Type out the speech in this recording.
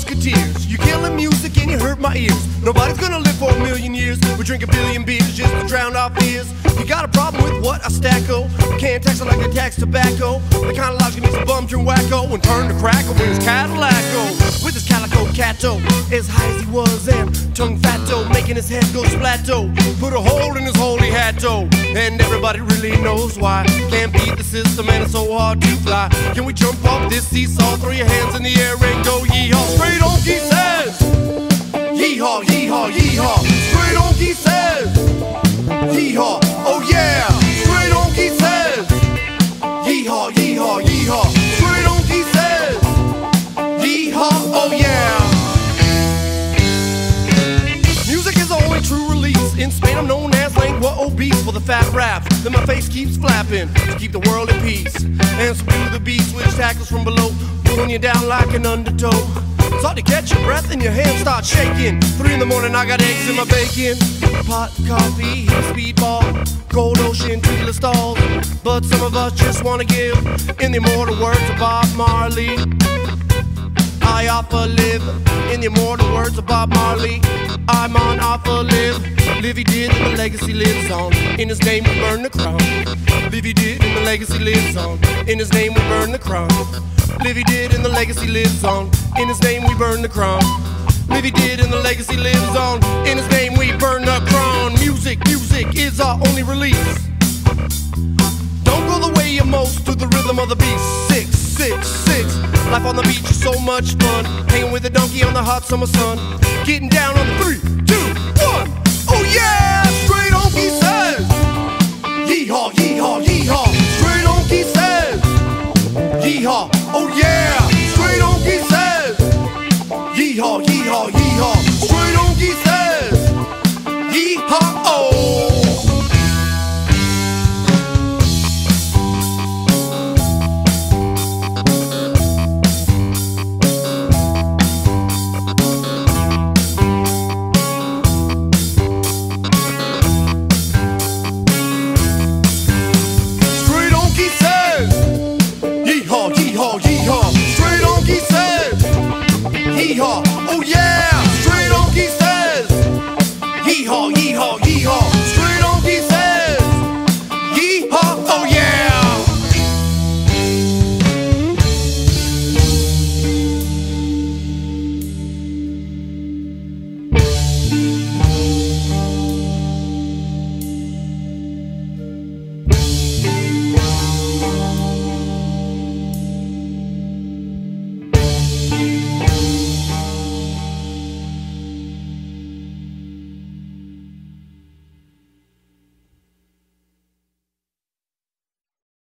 musketeers. You killing music and you hurt my ears. Nobody's gonna live for a million years. We drink a billion beers just to drown our fears. You got a problem with what I stacko? You can't tax it like they tax tobacco. The kind of logic makes a bum turn wacko and turn to crackle with his Cadillaco. With his calico catto, as high as he was and tongue fatto, making his head go splatto. Put a hole in his holy hat hatto, and everybody really knows why. Can't beat the system and it's so hard to fly. Can we jump off this seesaw, throw your hands in the air and go yeehaw? Stray donkey. Fat rap. Then my face keeps flapping to keep the world in peace. And subdue the beast which tackles from below, pulling you down like an undertow. It's hard to catch your breath and your hands start shaking. Three in the morning, I got eggs in my bacon. Pot, coffee, speedball, cold ocean, tequila stalls. But some of us just wanna give in the immortal words of Bob Marley. Offer live in the immortal words of Bob Marley. I'm on offer live. Livy did and the legacy lives on. In his name we burn the crown. Livy did and the legacy lives on. In his name we burn the crown. Livy did and the legacy lives on. In his name we burn the crown. Livy did and the legacy lives on. In his name we burn the crown. Music, music is our only release. The way of most to the rhythm of the beat. Six, six, six. Life on the beach is so much fun. Hanging with a donkey on the hot summer sun. Getting down on the three, two, one. Oh yeah! Stray donkey says. Yeehaw, yeehaw, yeehaw. Stray donkey says. Yeehaw, oh yeah! Stray donkey says. Yeehaw, yeehaw, yeehaw. Stray donkey says. Yeehaw, oh.